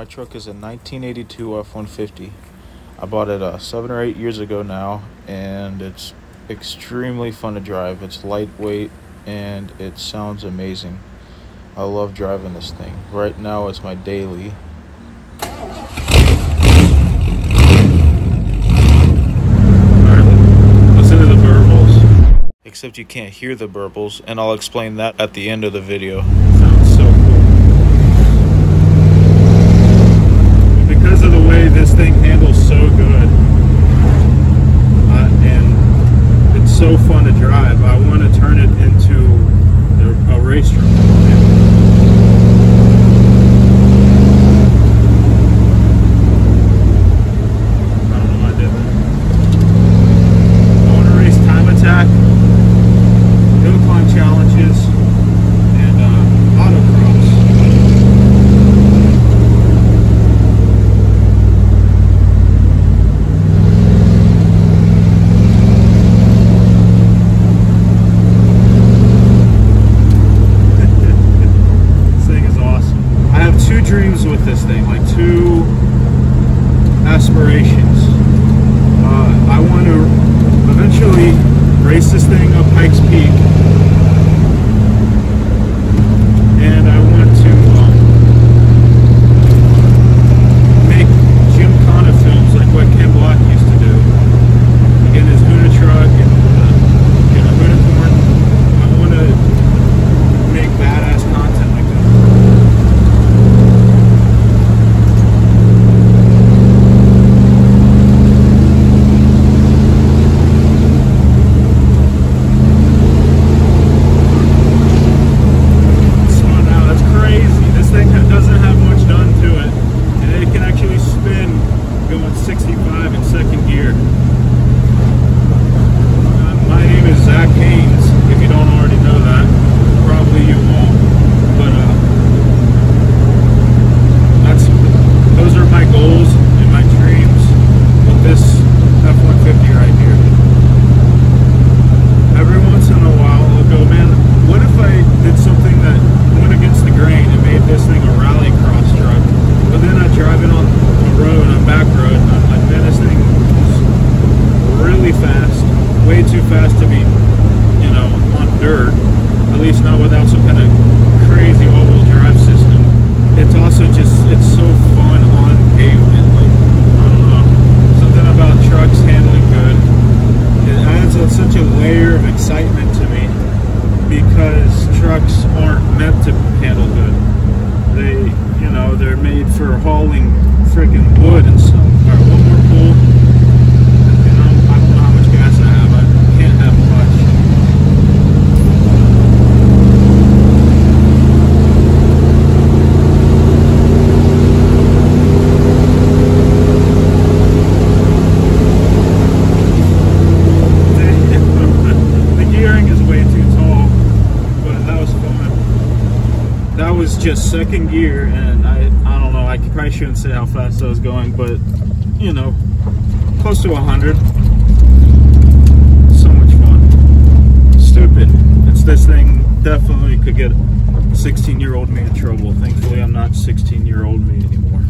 is a 1982 F-150. I bought it uh, seven or eight years ago now, and it's extremely fun to drive. It's lightweight, and it sounds amazing. I love driving this thing. Right now, it's my daily. Listen to the burbles. Except you can't hear the burbles, and I'll explain that at the end of the video. Sounds so cool. Because of the way this thing handles so good, uh, and it's so fun to drive, I want to turn it into a, a race truck. I don't know why I did that. I want to race time attack, hill climb challenges, and uh, autocross. this thing is awesome. I have two dreams with this thing, like two aspirations. Uh, I want to eventually race this thing up Pikes Peak, and I want to um, make Gymkhana films like what Ken Block used to do. Get his Hoonitruck and uh, get a Hoonicorn. I want to make badass content like that. spun out. That's crazy. This thing ha- doesn't have much done to it, and it can actually spin going 65 in second gear. Uh, my name is Zach Haynes. If you don't already know that, probably you won't. But uh, that's those are my goals and my dreams with this F-150 right here every once in a while I'll go, man, what if I did something that went against the grain and made this thing a rally cross truck? But then I drive it on the road, on back road, and I'm like, man, this thing is really fast, way too fast to be, you know, on dirt. At not without some kind of crazy all-wheel drive system. It's also just, it's so fun on pavement. Like, I don't know, something about trucks handling good it adds a, such a layer of excitement to me because trucks aren't meant to handle good. They, you know, they're made for hauling freaking wood and stuff. All right, one more pull. You know, I don't know how much gas I have. I can't have much. the gearing is way too tall, but that was fun. That was just second gear, and I I don't know. I probably shouldn't say how fast I was going, but you know, close to 100. So much fun. Stupid. It's this thing definitely could get 16 year old me in trouble. Thankfully, I'm not 16 year old me anymore.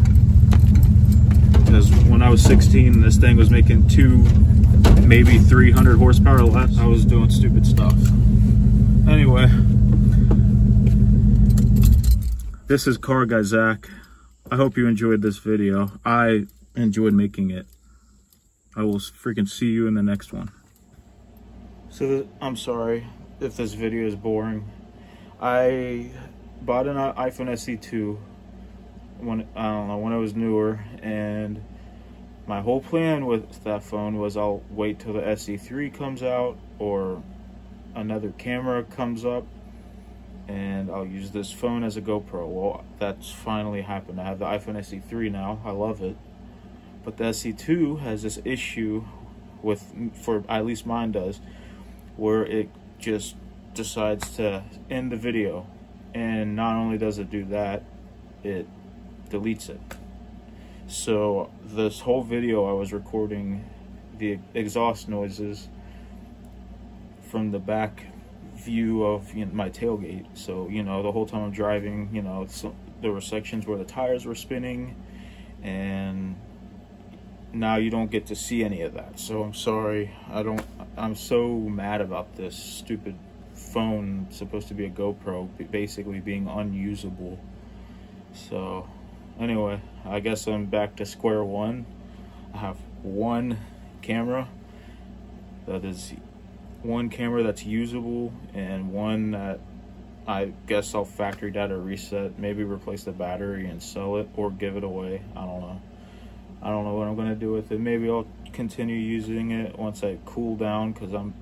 Because when I was 16, this thing was making two maybe 300 horsepower less. I was doing stupid stuff. Anyway, this is Car Guy Zach. I hope you enjoyed this video. I enjoyed making it. I will freaking see you in the next one. So I'm sorry if this video is boring. I bought an iPhone SE2 when I don't know when it was newer, and my whole plan with that phone was I'll wait till the SE3 comes out or another camera comes up, and I'll use this phone as a GoPro. Well, that's finally happened. I have the iPhone SE3 now. I love it, but the SE2 has this issue with, for at least mine does, where it just decides to end the video. And not only does it do that, it deletes it. So this whole video I was recording the exhaust noises from the back view of you know, my tailgate. So, you know, the whole time I'm driving, you know, so there were sections where the tires were spinning and now you don't get to see any of that. So I'm sorry. I don't. I'm so mad about this stupid phone. Supposed to be a GoPro, basically being unusable. So anyway, I guess I'm back to square one. I have one camera that is one camera that's usable and one that I guess I'll factory data reset, maybe replace the battery and sell it or give it away. I don't know. I don't know what I'm gonna do with it. Maybe I'll continue using it once I cool down because I'm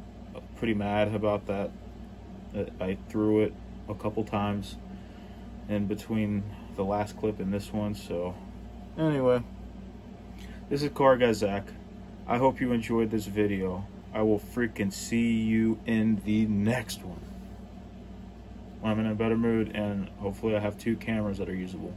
pretty mad about that. I threw it a couple times in between the last clip and this one. So anyway, this is Car Guy Zach. I hope you enjoyed this video. I will freaking see you in the next one. I'm in a better mood and hopefully I have two cameras that are usable.